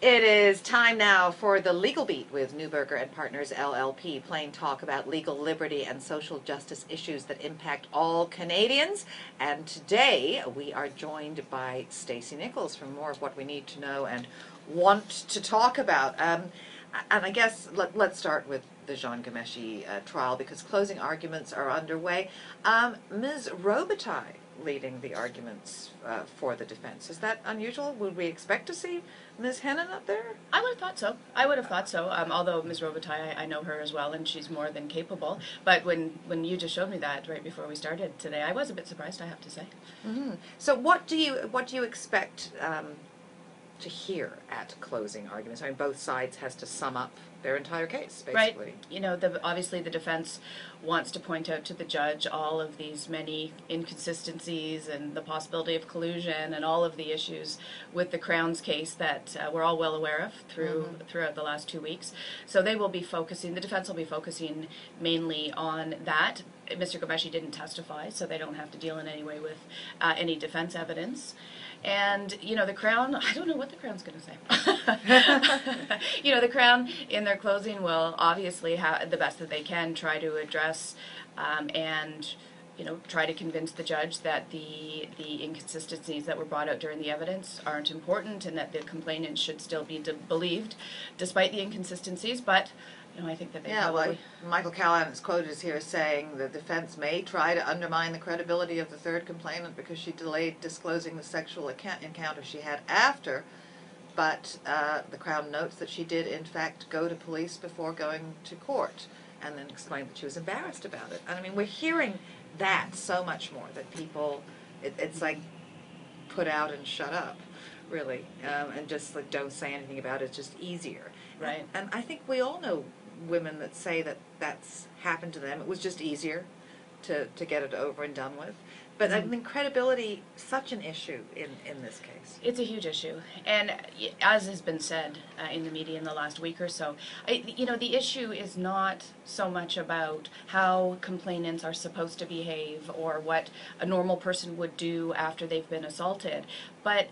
It is time now for the Legal Beat with Neuberger and Partners LLP, plain talk about legal liberty and social justice issues that impact all Canadians. And today we are joined by Stacey Nichols for more of what we need to know and want to talk about. Um, and I guess let, let's start with the Jean Ghomeshi uh, trial because closing arguments are underway. Um, Ms. Robitaille leading the arguments uh, for the defense. Is that unusual? Would we expect to see Ms. Henein up there? I would have thought so. I would have thought so. Um, although Ms. Robitaille, I, I know her as well, and she's more than capable. But when, when you just showed me that right before we started today, I was a bit surprised. I have to say. Mm-hmm. So what do you what do you expect um, to hear at closing arguments? I mean, both sides has to sum up their entire case, basically. Right. You know, the, obviously the defense wants to point out to the judge all of these many inconsistencies and the possibility of collusion and all of the issues with the Crown's case that uh, we're all well aware of through Mhm. throughout the last two weeks. So they will be focusing. The defense will be focusing mainly on that. Mr. Ghomeshi didn't testify, so they don't have to deal in any way with uh, any defense evidence. And you know the crown. I don't know what the crown's going to say. you know the crown in their closing will obviously have the best that they can try to address um, and you know try to convince the judge that the the inconsistencies that were brought out during the evidence aren't important and that the complainant should still be de- believed despite the inconsistencies. But you know I think that they Yeah, probably. well, Michael Callaghan is quoted as here saying the defense may try to undermine the credibility of the third complainant because she delayed disclosing the sexual account- encounter she had after, but uh, the Crown notes that she did in fact go to police before going to court and then explained that she was embarrassed about it. And I mean, we're hearing that so much more that people, it, it's like put out and shut up, really, um, and just like don't say anything about it. It's just easier. Right. And I think we all know women that say that that's happened to them. It was just easier to, to get it over and done with. But I Mhm. mean, credibility such an issue in, in this case. It's a huge issue, and as has been said uh, in the media in the last week or so, I, you know, the issue is not so much about how complainants are supposed to behave or what a normal person would do after they've been assaulted, but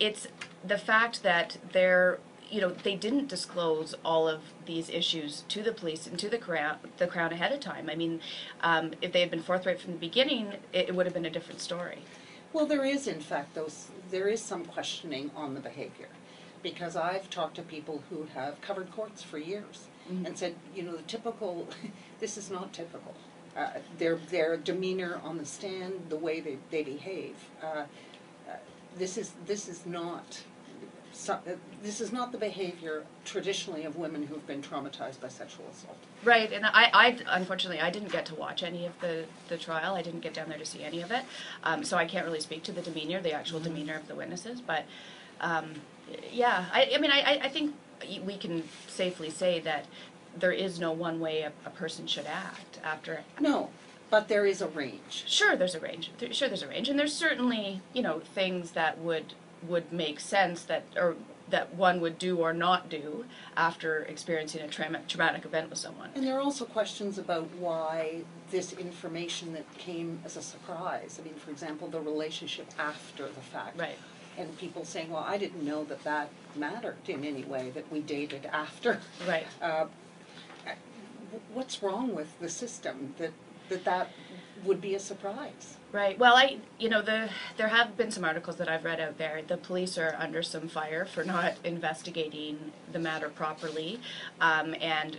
it's the fact that they're you know they didn't disclose all of these issues to the police and to the crown the crown ahead of time i mean um, if they had been forthright from the beginning it, it would have been a different story Well, there is, in fact, those, there is some questioning on the behavior. Because I've talked to people who have covered courts for years Mhm. and said, you know, the typical, this is not typical. Uh, their, their demeanor on the stand, the way they, they behave, uh, uh, this is, this is not, so, uh, this is not the behavior traditionally of women who've been traumatized by sexual assault. Right, and I, I unfortunately I didn't get to watch any of the, the trial. I didn't get down there to see any of it, um, so I can't really speak to the demeanor, the actual demeanor of the witnesses. But um, yeah, I, I mean, I, I- I think we can safely say that there is no one way a, a person should act after. No, but there is a range. Sure, there's a range. There, sure, there's a range, and there's certainly you know things that would would make sense that or that one would do or not do after experiencing a trauma, traumatic event with someone. And there are also questions about why this information that came as a surprise. I mean, for example, the relationship after the fact. Right. And people saying, well, I didn't know that that mattered in any way, that we dated after. Right. Uh, what's wrong with the system that that, that would be a surprise? Right. Well, I, you know, the there have been some articles that I've read out there. The police are under some fire for not investigating the matter properly, um, and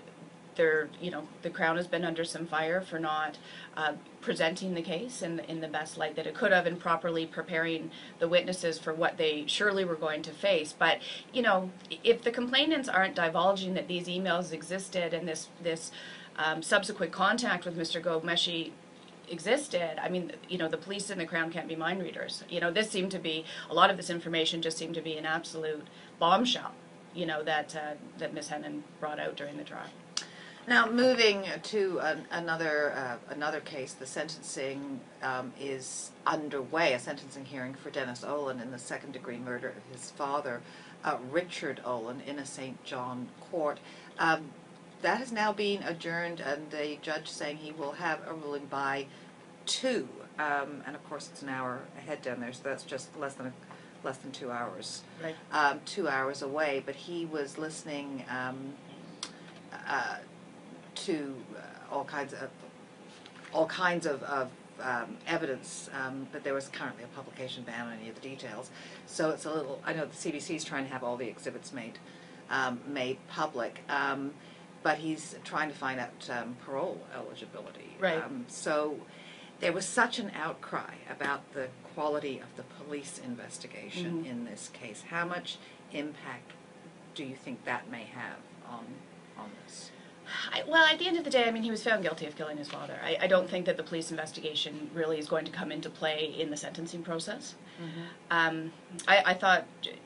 they're, you know, the crown has been under some fire for not uh, presenting the case in in the best light that it could have, and properly preparing the witnesses for what they surely were going to face. But you know, if the complainants aren't divulging that these emails existed and this this um, subsequent contact with Mr. Ghomeshi existed, I mean, you know, the police and the crown can't be mind readers. You know, this seemed to be a lot of this information just seemed to be an absolute bombshell. You know that uh, that Miss Henein brought out during the trial. Now, moving to an, another uh, another case, the sentencing um, is underway. A sentencing hearing for Dennis Oland in the second degree murder of his father, uh, Richard Oland, in a Saint John court. Um, that has now been adjourned, and the judge saying he will have a ruling by two, um, and of course it's an hour ahead down there, so that's just less than a, less than two hours. Right. Um, two hours away, but he was listening um, uh, to uh, all kinds of all kinds of, of um, evidence, um, but there was currently a publication ban on any of the details. So it's a little. I know the CBC is trying to have all the exhibits made um, made public, um, but he's trying to find out um, parole eligibility. Right. Um, so there was such an outcry about the quality of the police investigation Mhm. in this case. How much impact do you think that may have on on this? I, well, at the end of the day, I mean, he was found guilty of killing his father. I, I don't think that the police investigation really is going to come into play in the sentencing process. Um, I, I thought,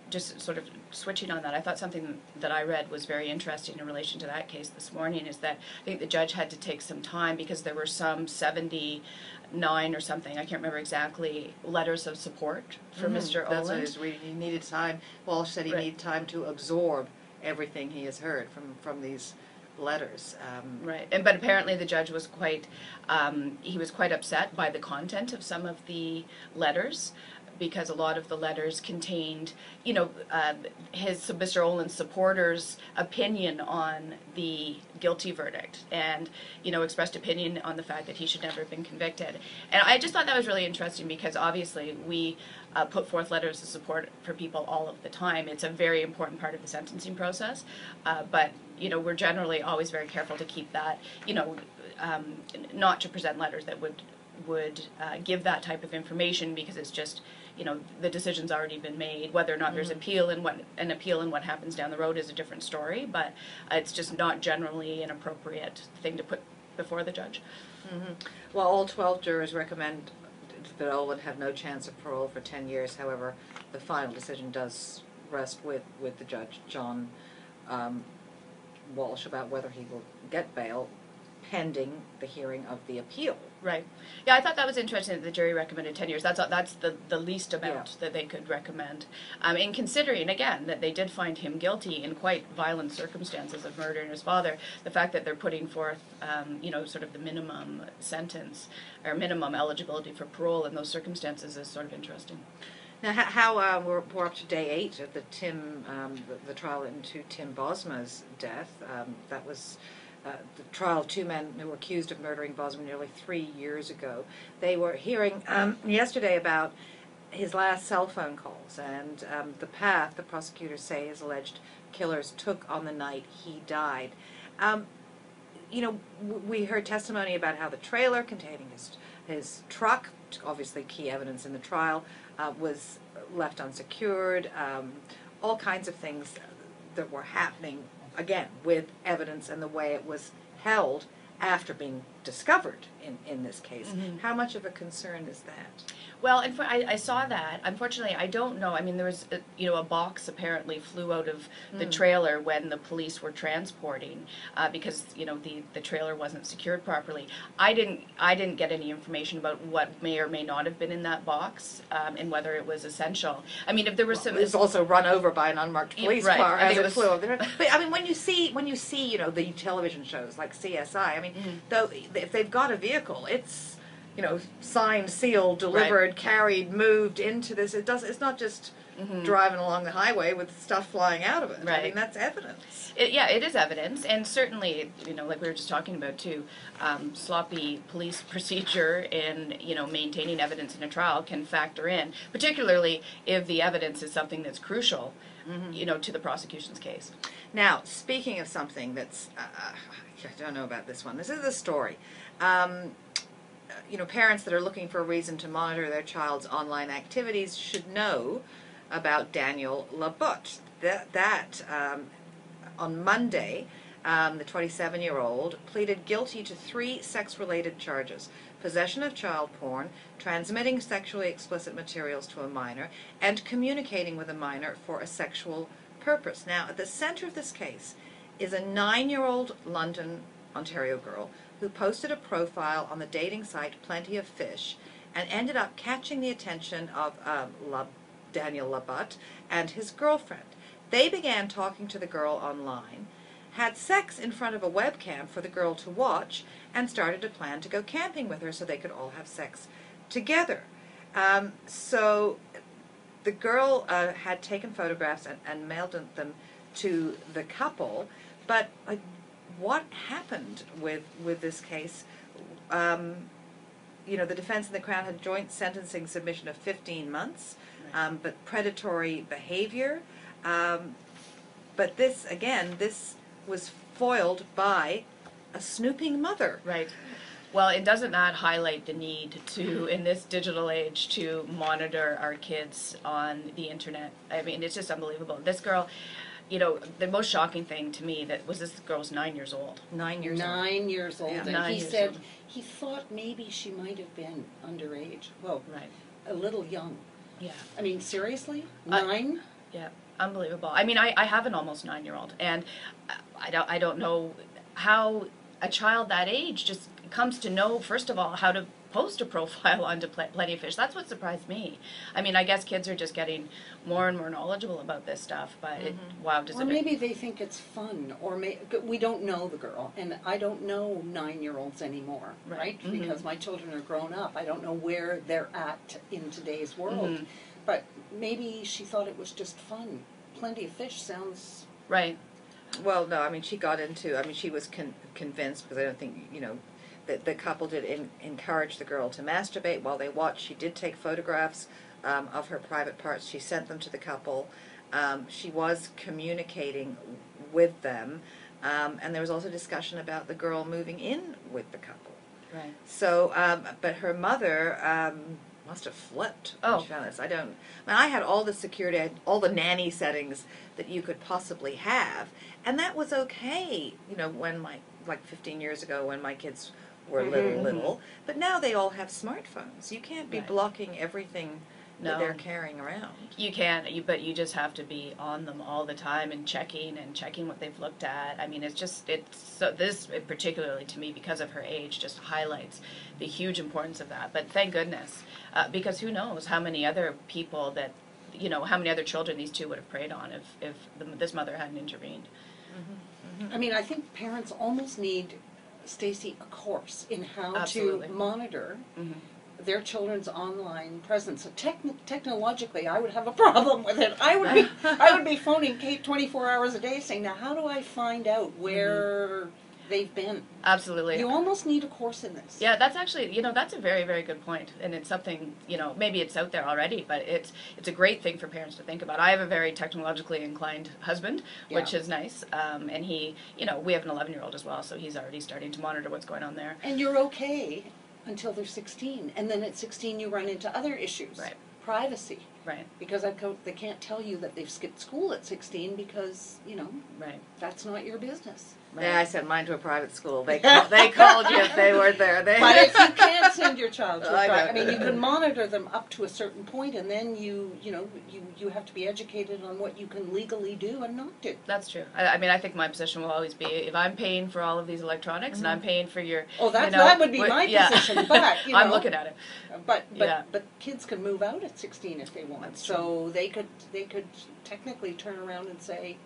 just sort of switching on that, I thought something that I read was very interesting in relation to that case this morning is that I think the judge had to take some time because there were some 79 or something, I can't remember exactly, letters of support for Mhm. Mr. That's what he was reading. He needed time. Walsh said he Right. needed time to absorb everything he has heard from from these letters. Um, Right, and but apparently the judge was quite, um, he was quite upset by the content of some of the letters, because a lot of the letters contained, you know, uh, his Mr. Oland's supporters' opinion on the guilty verdict, and you know, expressed opinion on the fact that he should never have been convicted. And I just thought that was really interesting because obviously we uh, put forth letters of support for people all of the time. It's a very important part of the sentencing process, uh, but you know, we're generally always very careful to keep that, you know, um, not to present letters that would would uh, give that type of information because it's just, you know, the decision's already been made. Whether or not there's appeal and what an appeal and what happens down the road is a different story, but uh, it's just not generally an appropriate thing to put before the judge. Well, all 12 jurors recommend that Oland have no chance of parole for 10 years. However, the final decision does rest with, with the judge, John um, Walsh, about whether he will get bail pending the hearing of the appeal. Right. Yeah, I thought that was interesting that the jury recommended 10 years. That's that's the, the least amount Yeah. that they could recommend. Um, and considering, again, that they did find him guilty in quite violent circumstances of murdering his father, the fact that they're putting forth, um, you know, sort of the minimum sentence or minimum eligibility for parole in those circumstances is sort of interesting. Now, how, how uh, we're, we're up to day eight of the Tim, um, the, the trial into Tim Bosma's death. Um, that was uh, the trial of two men who were accused of murdering Bosma nearly three years ago. They were hearing um, yesterday about his last cell phone calls and um, the path the prosecutors say his alleged killers took on the night he died. You know, we heard testimony about how the trailer containing his his truck, obviously key evidence in the trial, uh, was left unsecured. Um, all kinds of things that were happening again with evidence and the way it was held after being discovered in, in this case. Mhm. How much of a concern is that? Well, and I, I saw that. Unfortunately, I don't know. I mean, there was, a, you know, a box apparently flew out of the Mm. trailer when the police were transporting, uh, because you know the the trailer wasn't secured properly. I didn't I didn't get any information about what may or may not have been in that box, um, and whether it was essential. I mean, if there was Well, some, it was also run over by an unmarked Yeah, police right. car as it it, was- flew over. But I mean, when you see when you see you know the television shows like CSI, I mean, Mhm. though if they've got a vehicle, it's you know signed, sealed, delivered, carried, moved into this. It does. It's not just Mhm. driving along the highway with stuff flying out of it. Right. I Right. mean, that's evidence. It, yeah, it is evidence, and certainly, you know, like we were just talking about too, um, sloppy police procedure in, you know, maintaining evidence in a trial can factor in, particularly if the evidence is something that's crucial, you know, to the prosecution's case. Now, speaking of something that's, uh, I don't know about this one. This is a story. Um, uh, you know, parents that are looking for a reason to monitor their child's online activities should know about Daniel Labut. That, that um, on Monday, um, the 27 year old pleaded guilty to three sex related charges possession of child porn, transmitting sexually explicit materials to a minor, and communicating with a minor for a sexual purpose. Now, at the center of this case is a nine year old London, Ontario girl who posted a profile on the dating site Plenty of Fish and ended up catching the attention of um, La- Daniel Labut and his girlfriend. They began talking to the girl online, had sex in front of a webcam for the girl to watch, and started to plan to go camping with her so they could all have sex together. Um, so the girl uh, had taken photographs and, and mailed them to the couple, but like, what happened with with this case? Um, you know, the defense and the crown had joint sentencing submission of 15 months, um, but predatory behavior. Um, but this again, this was foiled by a snooping mother. Right. Well, it doesn't that highlight the need to, in this digital age, to monitor our kids on the internet? I mean, it's just unbelievable. This girl, you know, the most shocking thing to me that was this girl's nine years old. Nine years old. Nine years old, Yeah. and Nine he years said old. he thought maybe she might have been underage. Well, Right. a little young. Yeah. I mean, seriously, I- nine? Yeah, unbelievable. I mean, I, I have an almost nine year old, and I- I don't I don't know how a child that age just comes to know first of all how to post a profile onto Pl- Plenty of Fish. That's what surprised me. I mean, I guess kids are just getting more and more knowledgeable about this stuff, but it, wow, does Or it? maybe they think it's fun, or may, we don't know the girl, and I don't know nine-year-olds anymore, Right. right? Mhm. Because my children are grown up. I don't know where they're at in today's world. Mhm. But maybe she thought it was just fun. Plenty of fish sounds. right. Well, no, I mean, she got into, I mean, she was con- convinced, because I don't think, you know, that the couple did in- encourage the girl to masturbate while they watched. She did take photographs um, of her private parts. She sent them to the couple. Um, she was communicating with them. Um, and there was also discussion about the girl moving in with the couple. Right. So, um, but her mother um, must have flipped Oh. she found this. I don't. I mean, I had all the security, I had all the nanny settings that you could possibly have, and that was okay. You know, when my like 15 years ago, when my kids were little, Mhm. little. But now they all have smartphones. You can't be Right. blocking everything that No. they're carrying around. You can, you, but you just have to be on them all the time and checking and checking what they've looked at. I mean, it's just it's so this particularly to me because of her age just highlights the huge importance of that. But thank goodness, uh, because who knows how many other people that you know how many other children these two would have preyed on if if the, this mother hadn't intervened. I mean, I think parents almost need, Stacy, a course in how Absolutely. to monitor Mhm. their children's online presence. So techn- technologically, I would have a problem with it. I would be, I would be phoning Kate 24 hours a day saying, "Now, how do I find out where they've been?" Absolutely. You almost need a course in this. Yeah, that's actually you know that's a very very good point, and it's something you know maybe it's out there already, but it's it's a great thing for parents to think about. I have a very technologically inclined husband, which is nice, um, and he you know we have an 11 year old as well, so he's already starting to monitor what's going on there. And you're okay until they're 16, and then at 16 you run into other issues. Right. Privacy, Right, because I co- they can't tell you that they've skipped school at 16 because you know right, that's not your business. Right. Yeah, I sent mine to a private school. They call, they called you if they weren't there. They, But if you can't send your child to a I pri- know. I mean, you can monitor them up to a certain point, and then you, you know, you, you have to be educated on what you can legally do and not do. That's true. I, I mean, I think my position will always be if I'm paying for all of these electronics and I'm mm-hmm. paying for your. Oh, that- you know, that would be what- my yeah. position, but, you I'm looking at it. But but Yeah. but kids can move out at 16 if they want. That's so they could they could technically turn around and say,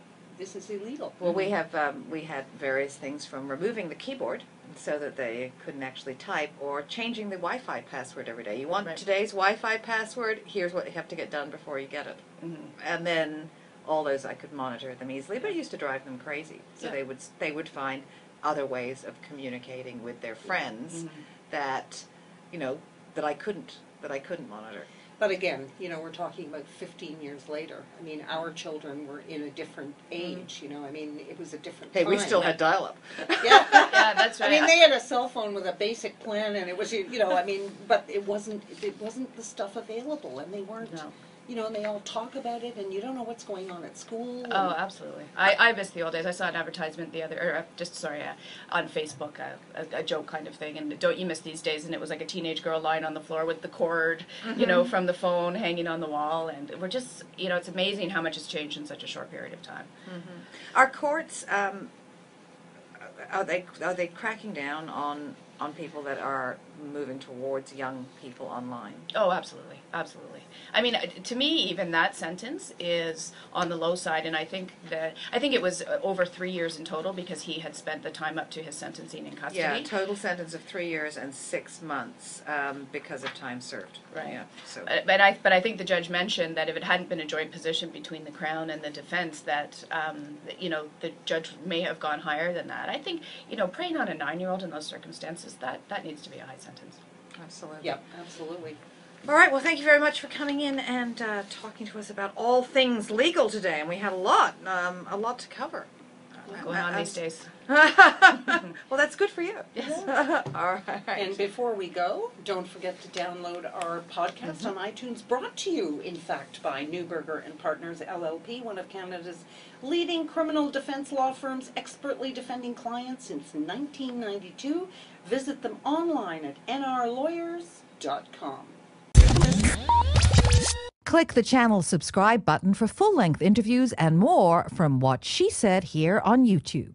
this is illegal. Well, we have um, we had various things from removing the keyboard so that they couldn't actually type, or changing the Wi-Fi password every day. You want Right. today's Wi-Fi password? Here's what you have to get done before you get it, Mhm. and then all those I could monitor them easily. But it used to drive them crazy. So Yeah. they would they would find other ways of communicating with their friends Mhm. that you know that I couldn't that I couldn't monitor. But again, you know, we're talking about 15 years later. I mean, our children were in a different mm-hmm. age. You know, I mean, it was a different Hey, time. we still had dial-up. Yeah. Yeah, that's I mean, they had a cell phone with a basic plan, and it was, you know, I mean, but it wasn't, it wasn't the stuff available, and they weren't, No. You know, and they all talk about it, and you don't know what's going on at school. and- Oh, absolutely. I, I miss the old days. I saw an advertisement the other, or uh, just sorry, uh, on Facebook, uh, a, a joke kind of thing, and don't you miss these days? And it was like a teenage girl lying on the floor with the cord, you know, from the phone hanging on the wall, and we're just, you know, it's amazing how much has changed in such a short period of time. Are courts um, are they are they cracking down on on people that are moving towards young people online. Oh, absolutely, absolutely. I mean, uh, to me, even that sentence is on the low side, and I think that I think it was uh, over three years in total because he had spent the time up to his sentencing in custody. Yeah, total sentence of three years and six months um, because of time served. Right. Yeah, so. Uh, But I, but I think the judge mentioned that if it hadn't been a joint position between the Crown and the defense, that, um, that, you know, the judge may have gone higher than that. I think, you know, preying on a nine-year-old in those circumstances, that, that needs to be a high sentence. Absolutely. Yep, absolutely. All right. Well, thank you very much for coming in and uh, talking to us about all things legal today, and we had a lot, um, a lot to cover. Going on these days. well, that's good for you. Yes. all right. And before we go, don't forget to download our podcast on iTunes, brought to you, in fact, by Neuberger and Partners LLP, one of Canada's leading criminal defense law firms, expertly defending clients since 1992. Visit them online at nrlawyers.com. Click the channel subscribe button for full length interviews and more from What She Said here on YouTube.